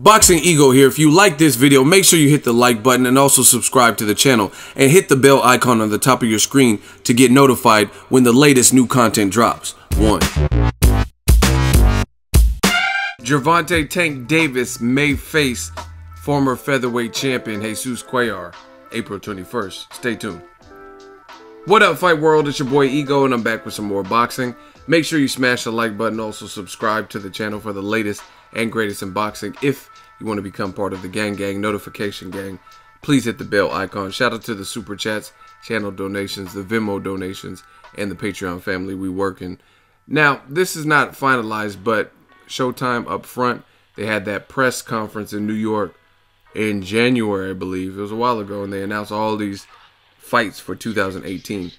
Boxing Ego here. If you like this video, make sure you hit the like button and also subscribe to the channel and hit the bell icon on the top of your screen to get notified when the latest new content drops. 1. Gervonta Tank Davis may face former featherweight champion Jesus Cuellar April 21st. Stay tuned. What up, Fight World? It's your boy Ego, and I'm back with some more boxing. Make sure you smash the like button. Also, subscribe to the channel for the latest and greatest in boxing. If you want to become part of the Gang Gang notification gang, please hit the bell icon. Shout out to the super chats, channel donations, the Venmo donations, and the Patreon family we working. Now, this is not finalized, but Showtime up front, they had that press conference in New York in January, I believe. It was a while ago, and they announced all these fights for 2018.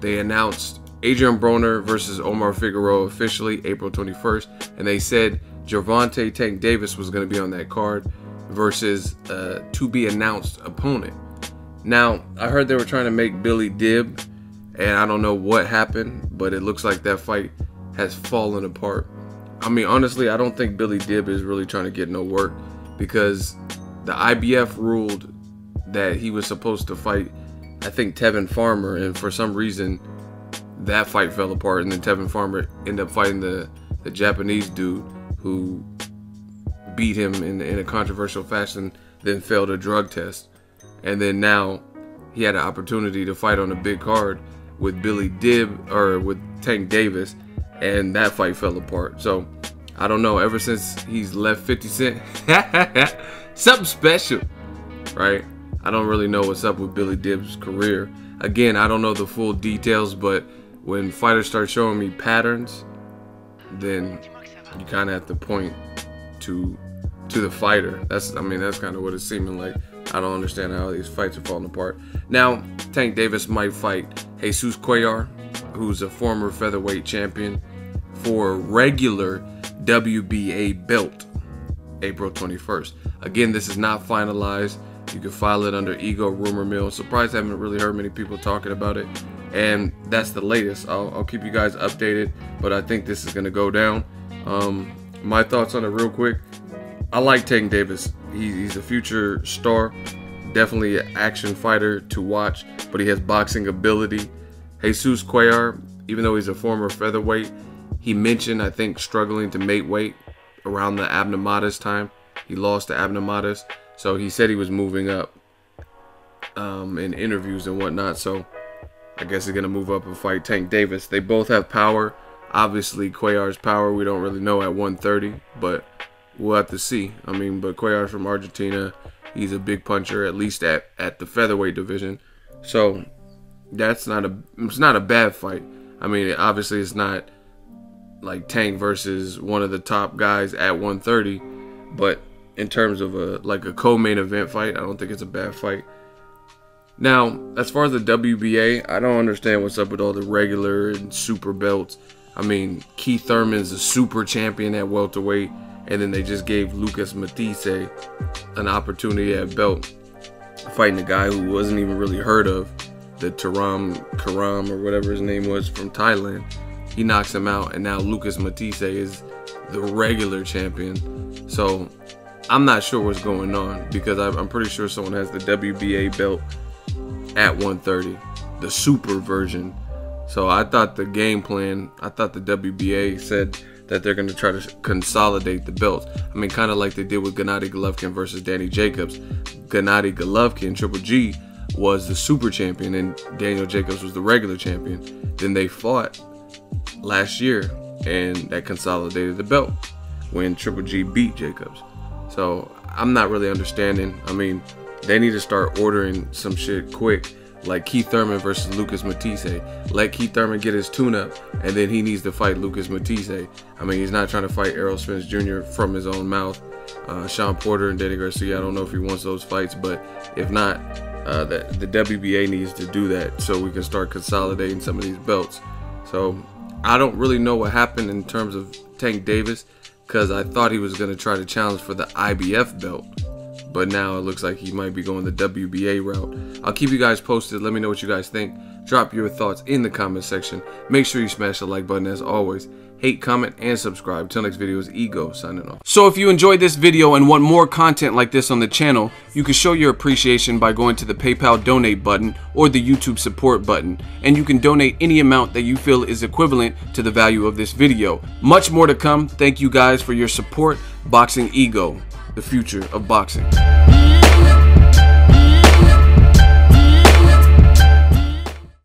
They announced Adrien Broner versus Omar Figueroa officially April 21st, and they said Gervonta Tank Davis was going to be on that card versus uh, to be announced opponent. Now, I heard they were trying to make Billy Dib, and I don't know what happened, but it looks like that fight has fallen apart. I mean, honestly, I don't think Billy Dib is really trying to get no work because the IBF ruled that he was supposed to fight, I think, Tevin Farmer, and for some reason, that fight fell apart, and then Tevin Farmer ended up fighting the, the Japanese dude who beat him in, in a controversial fashion, then failed a drug test. And then now he had an opportunity to fight on a big card with Billy Dib or with Tank Davis, and that fight fell apart. So I don't know. Ever since he's left 50 Cent, something special, right? I don't really know what's up with Billy Dib's career. Again, I don't know the full details, but when fighters start showing me patterns, then you kind of have to point to to the fighter. That's I mean that's kind of what it's seeming like. I don't understand how these fights are falling apart. Now, Tank Davis might fight Jesus Cuellar, who's a former featherweight champion for regular WBA belt April 21st. Again, this is not finalized. You can file it under Ego Rumor Mill. Surprised I haven't really heard many people talking about it. And that's the latest. I'll, I'll keep you guys updated, but I think this is going to go down. Um, my thoughts on it real quick. I like Tank Davis. He, he's a future star. Definitely an action fighter to watch, but he has boxing ability. Jesus Cuellar, even though he's a former featherweight, he mentioned, I think, struggling to make weight around the Abner Mares time. He lost to Abner Mares. So he said he was moving up um, in interviews and whatnot. So I guess he's going to move up and fight Tank Davis. They both have power. Obviously, Cuellar's power we don't really know at 130, but we'll have to see. I mean, but Cuellar's from Argentina. He's a big puncher, at least at, at the featherweight division. So that's not a it's not a bad fight. I mean, obviously it's not like Tank versus one of the top guys at 130, but in terms of a like a co-main event fight, I don't think it's a bad fight. Now, as far as the WBA, I don't understand what's up with all the regular and super belts. I mean, Keith Thurman's a super champion at welterweight, and then they just gave Lucas Matthysse an opportunity at belt, fighting a guy who wasn't even really heard of, the Taram Karam or whatever his name was from Thailand. He knocks him out, and now Lucas Matthysse is the regular champion. So I'm not sure what's going on because I'm pretty sure someone has the WBA belt at 1:30, the super version. So I thought the game plan, I thought the WBA said that they're going to try to consolidate the belts. I mean, kind of like they did with Gennady Golovkin versus Danny Jacobs. Gennady Golovkin, Triple G, was the super champion and Daniel Jacobs was the regular champion. Then they fought last year and that consolidated the belt when Triple G beat Jacobs. So I'm not really understanding. I mean, they need to start ordering some shit quick, like Keith Thurman versus Lucas Matthysse. Let Keith Thurman get his tune-up, and then he needs to fight Lucas Matthysse. I mean, he's not trying to fight Errol Spence Jr. from his own mouth. Uh, Shawn Porter and Danny Garcia, I don't know if he wants those fights, but if not, uh, the, the WBA needs to do that so we can start consolidating some of these belts. So I don't really know what happened in terms of Tank Davis because I thought he was going to try to challenge for the IBF belt but now it looks like he might be going the WBA route. I'll keep you guys posted. Let me know what you guys think. Drop your thoughts in the comment section. Make sure you smash the like button as always. Hate, comment, and subscribe. Till next video is Ego signing off. So if you enjoyed this video and want more content like this on the channel, you can show your appreciation by going to the PayPal donate button or the YouTube support button. And you can donate any amount that you feel is equivalent to the value of this video. Much more to come. Thank you guys for your support. Boxing Ego, the future of boxing.